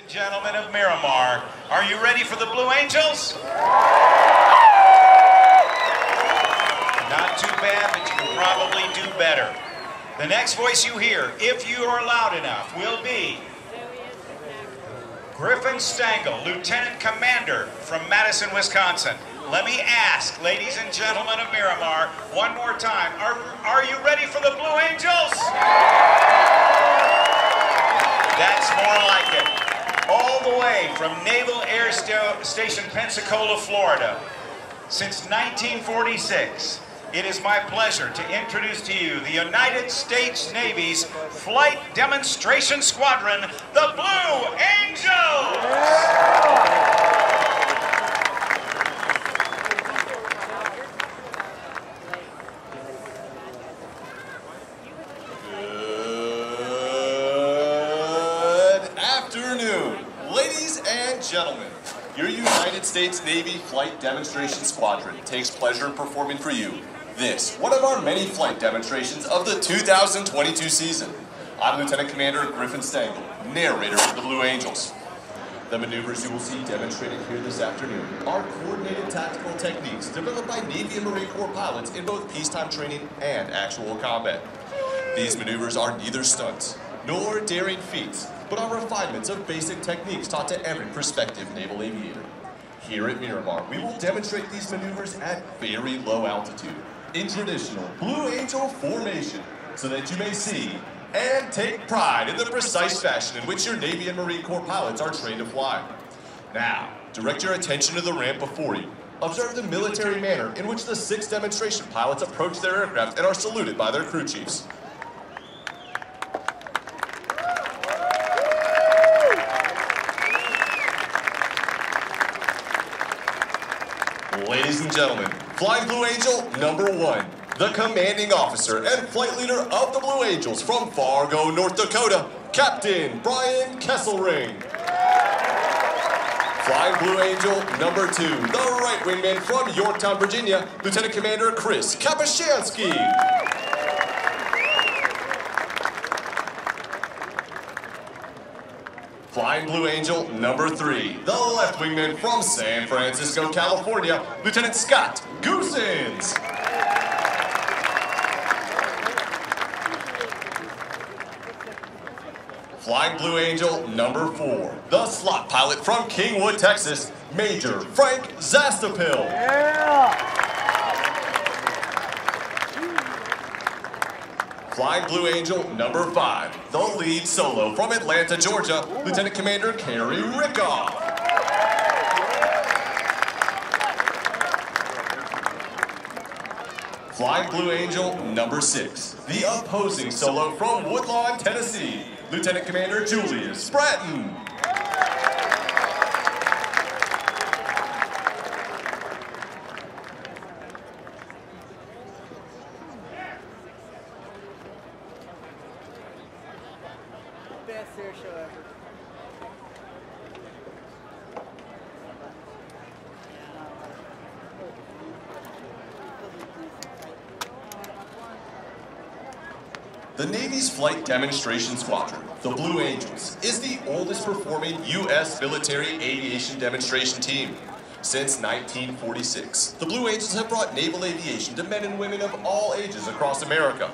and gentlemen of Miramar, are you ready for the Blue Angels? Not too bad, but you can probably do better. The next voice you hear, if you are loud enough, will be Griffin Stangl, Lieutenant Commander from Madison, Wisconsin. Let me ask, ladies and gentlemen of Miramar, one more time, are, are you ready for the Blue Angels? That's more like it all the way from Naval Air St Station Pensacola, Florida. Since 1946, it is my pleasure to introduce to you the United States Navy's Flight Demonstration Squadron, the Blue Angels! Good afternoon, ladies and gentlemen. Your United States Navy Flight Demonstration Squadron takes pleasure in performing for you this, one of our many flight demonstrations of the 2022 season. I'm Lieutenant Commander Griffin Stangl, narrator for the Blue Angels. The maneuvers you will see demonstrated here this afternoon are coordinated tactical techniques developed by Navy and Marine Corps pilots in both peacetime training and actual combat. These maneuvers are neither stunts nor daring feats, but are refinements of basic techniques taught to every prospective naval aviator. Here at Miramar, we will demonstrate these maneuvers at very low altitude, in traditional Blue Angel formation, so that you may see and take pride in the precise fashion in which your Navy and Marine Corps pilots are trained to fly. Now, direct your attention to the ramp before you. Observe the military manner in which the six demonstration pilots approach their aircraft and are saluted by their crew chiefs. Ladies gentlemen, Flying Blue Angel number one, the commanding officer and flight leader of the Blue Angels from Fargo, North Dakota, Captain Brian Kesselring. Flying Blue Angel number two, the right wingman from Yorktown, Virginia, Lieutenant Commander Chris Kapuschansky. Flying Blue Angel number three, the left wingman from San Francisco, California, Lieutenant Scott Goossens. Flying Blue Angel number four, the slot pilot from Kingwood, Texas, Major Frank Zastoupil. Flying Blue Angel number five, the lead solo from Atlanta, Georgia, Lieutenant Commander Carrie Rickoff. Flying Blue Angel number six, the opposing solo from Woodlawn, Tennessee, Lieutenant Commander Julius Bratton. Best air show ever. The Navy's Flight Demonstration Squadron, the Blue Angels, is the oldest performing U.S. military aviation demonstration team. Since 1946, the Blue Angels have brought naval aviation to men and women of all ages across America.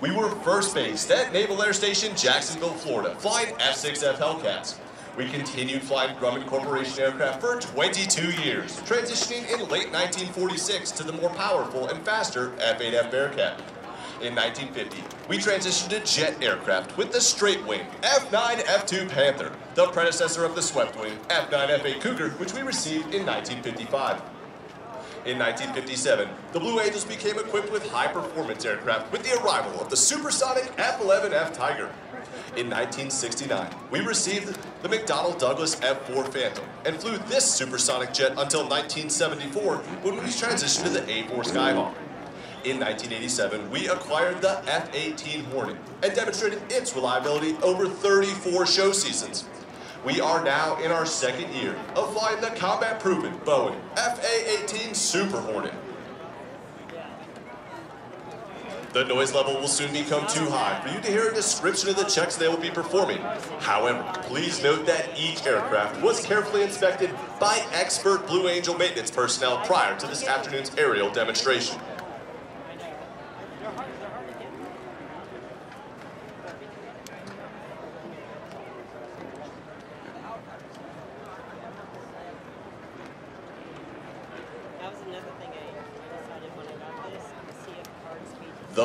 We were first based at Naval Air Station Jacksonville, Florida, flying F-6F Hellcats. We continued flying Grumman Corporation aircraft for 22 years, transitioning in late 1946 to the more powerful and faster F-8F Bearcat. In 1950, we transitioned to jet aircraft with the straight wing F-9 F-2 Panther, the predecessor of the swept wing F-9 F-8 Cougar, which we received in 1955. In 1957, the Blue Angels became equipped with high-performance aircraft with the arrival of the supersonic F-11F Tiger. In 1969, we received the McDonnell Douglas F-4 Phantom and flew this supersonic jet until 1974 when we transitioned to the A-4 Skyhawk in 1987, we acquired the F-18 Hornet and demonstrated its reliability over 34 show seasons. We are now in our second year of flying the combat-proven Boeing F-A-18 Super Hornet. The noise level will soon become too high for you to hear a description of the checks they will be performing. However, please note that each aircraft was carefully inspected by expert Blue Angel maintenance personnel prior to this afternoon's aerial demonstration.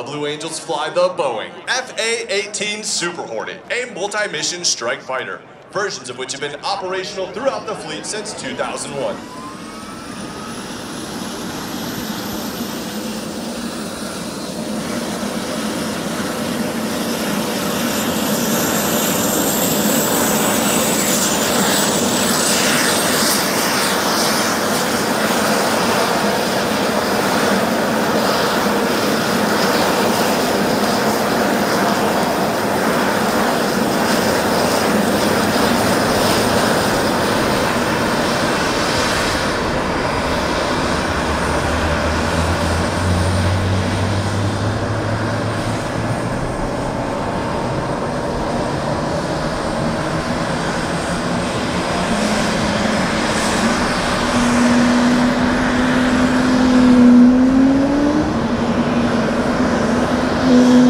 Blue Angels fly the Boeing FA-18 Super Hornet, a multi-mission strike fighter, versions of which have been operational throughout the fleet since 2001. Mm-hmm.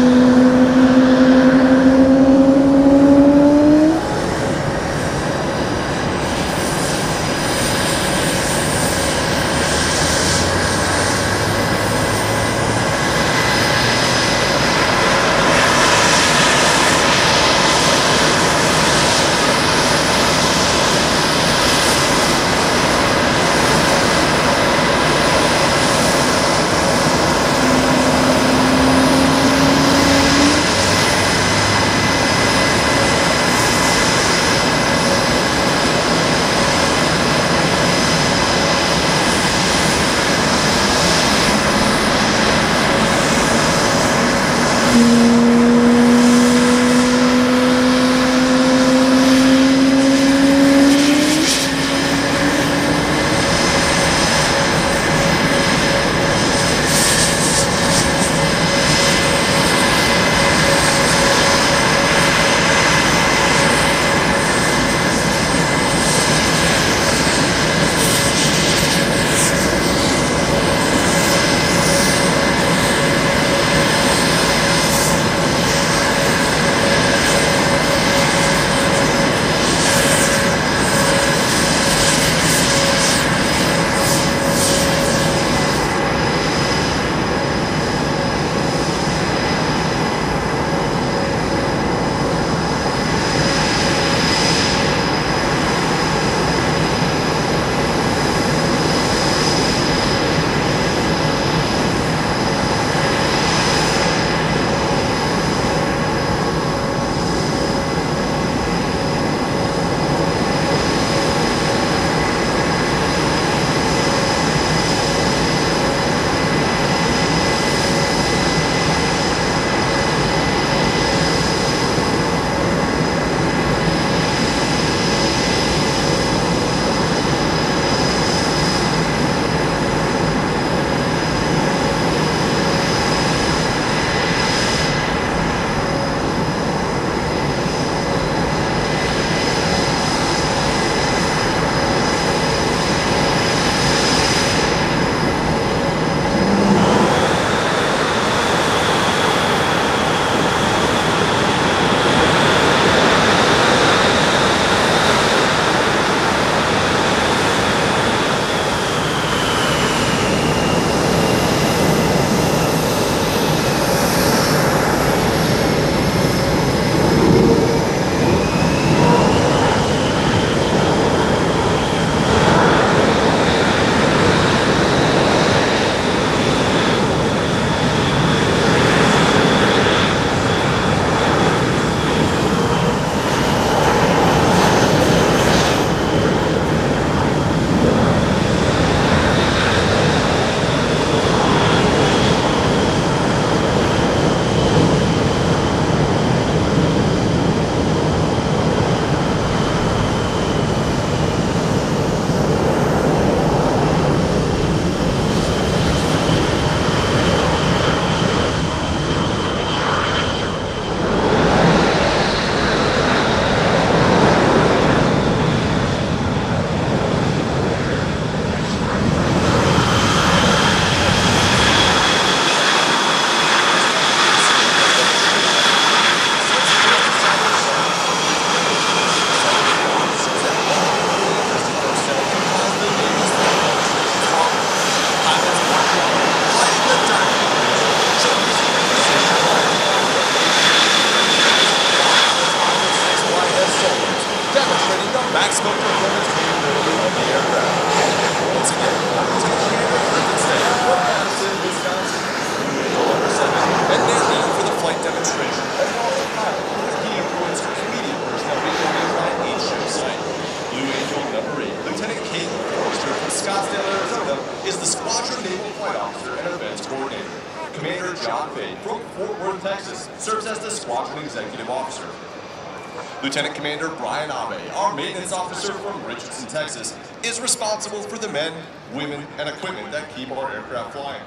responsible for the men, women, and equipment that keep our aircraft flying.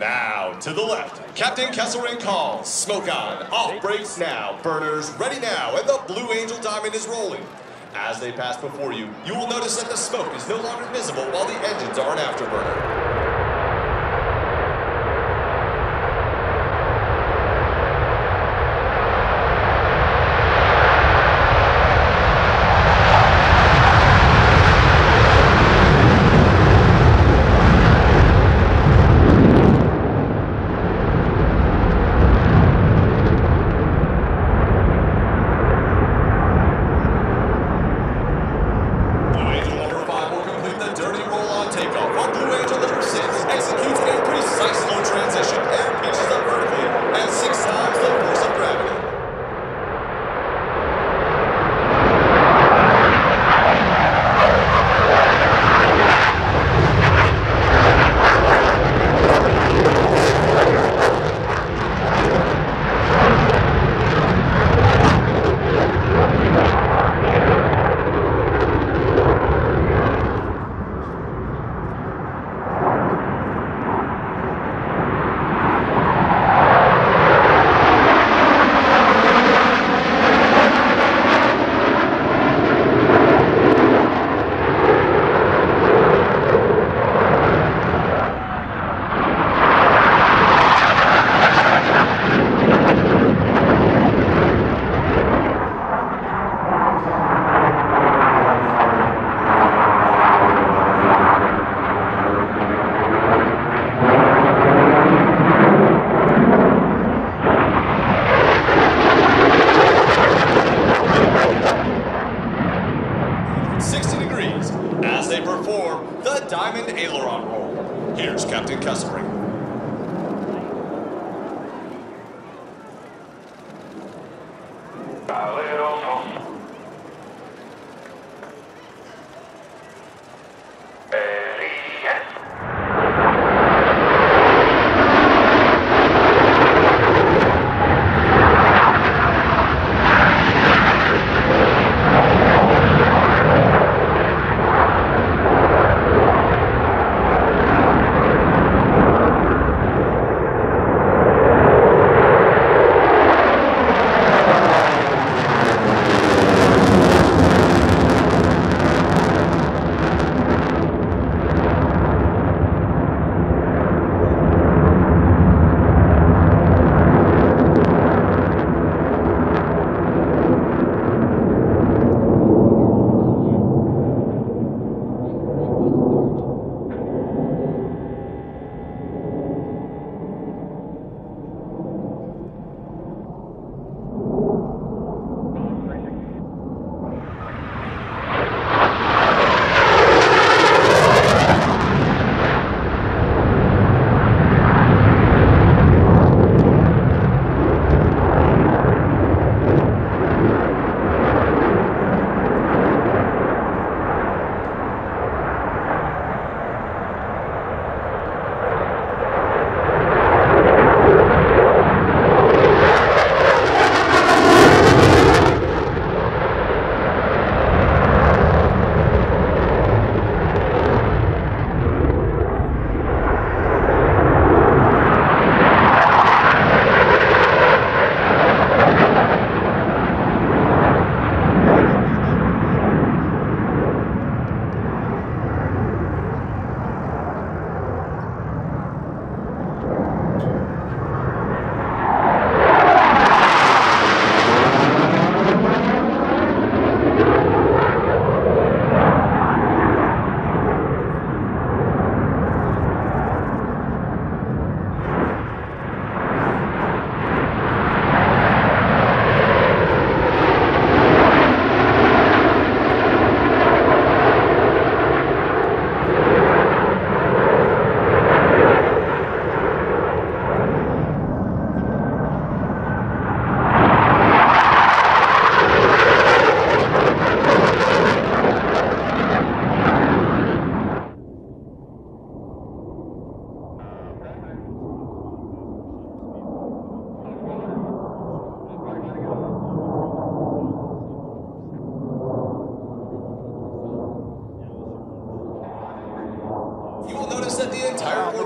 Now, to the left, Captain Kesselring calls, smoke on, off brakes now, burners ready now, and the Blue Angel Diamond is rolling. As they pass before you, you will notice that the smoke is no longer visible while the engines are an afterburner.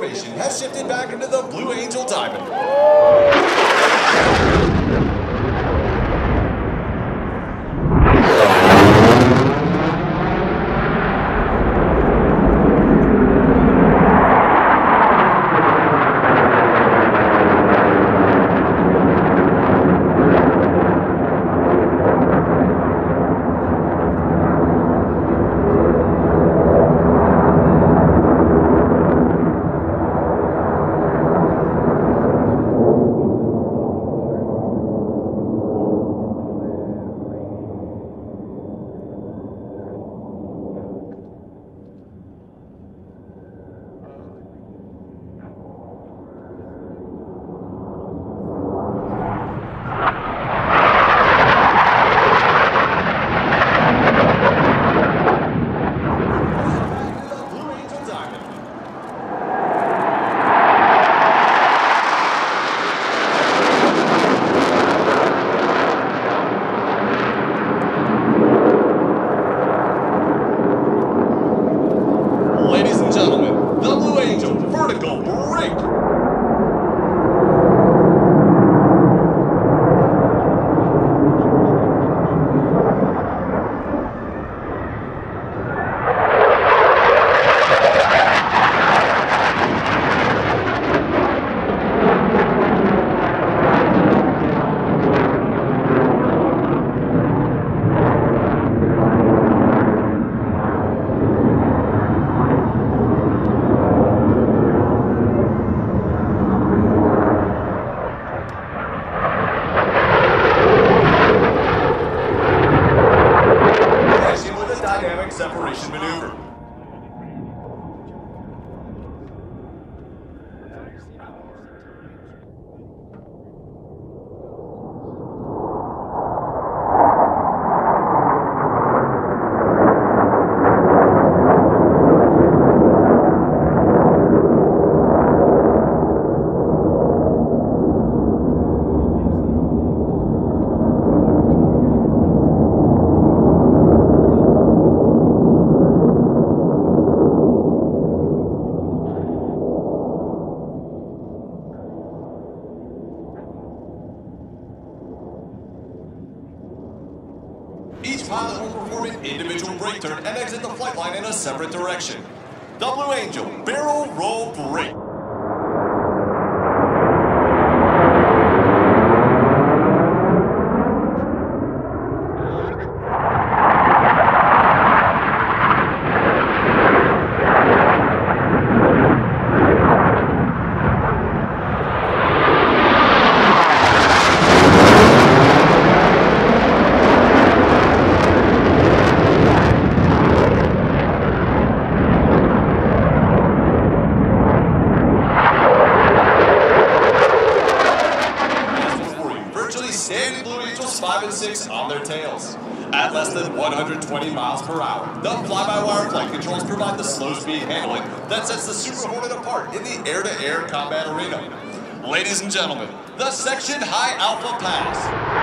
formation has shifted back into the Blue Angel Diamond. that sets the Super Hornet apart in the air-to-air -air combat arena. Ladies and gentlemen, the Section High Alpha Pass.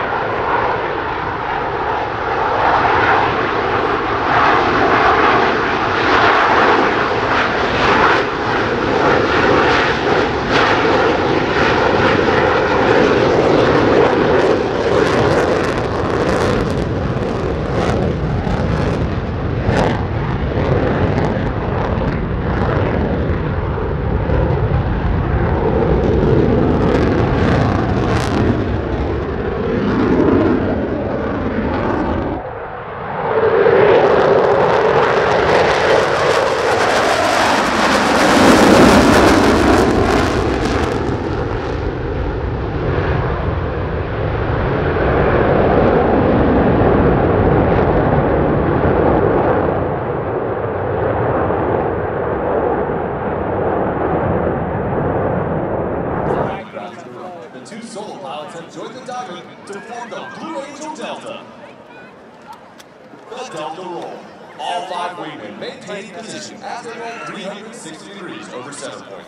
Astro 360 degrees over center point.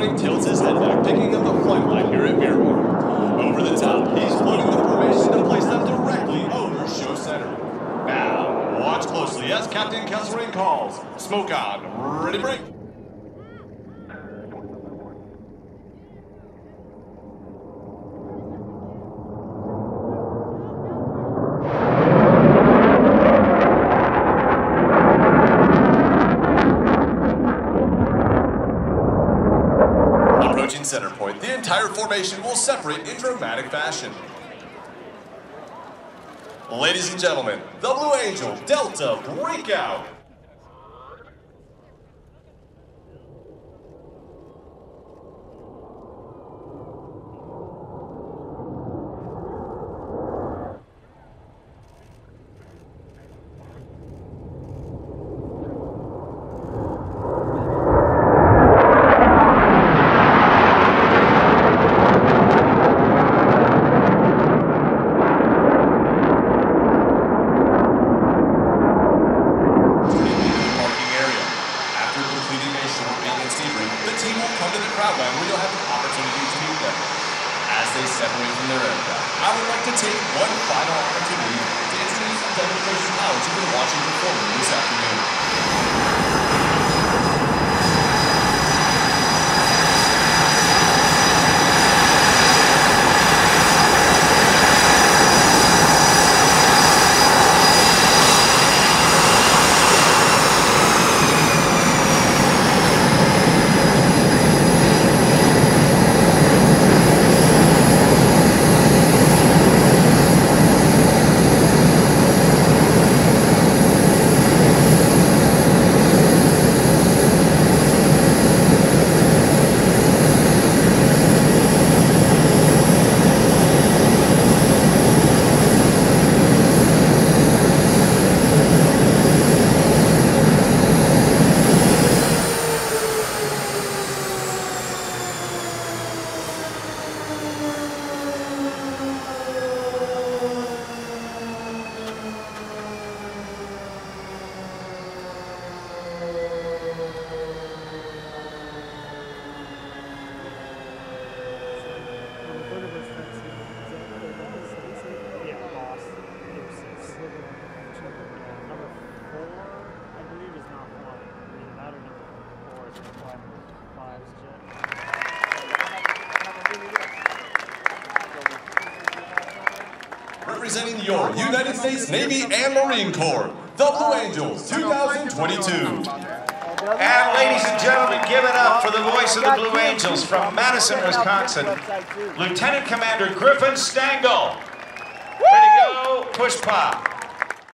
Tilts his head back, picking up the flight line here at Miramar. Over the top, he's floating the formation to place them directly over show center. Now, watch closely as Captain Kesselring calls. Smoke on, ready break. Ladies and gentlemen, the Blue Angel Delta Breakout. Your United States Navy and Marine Corps, the Blue Angels 2022. And ladies and gentlemen, give it up for the voice of the Blue Angels from Madison, Wisconsin, Lieutenant Commander Griffin Stangl. Way to go, push pop.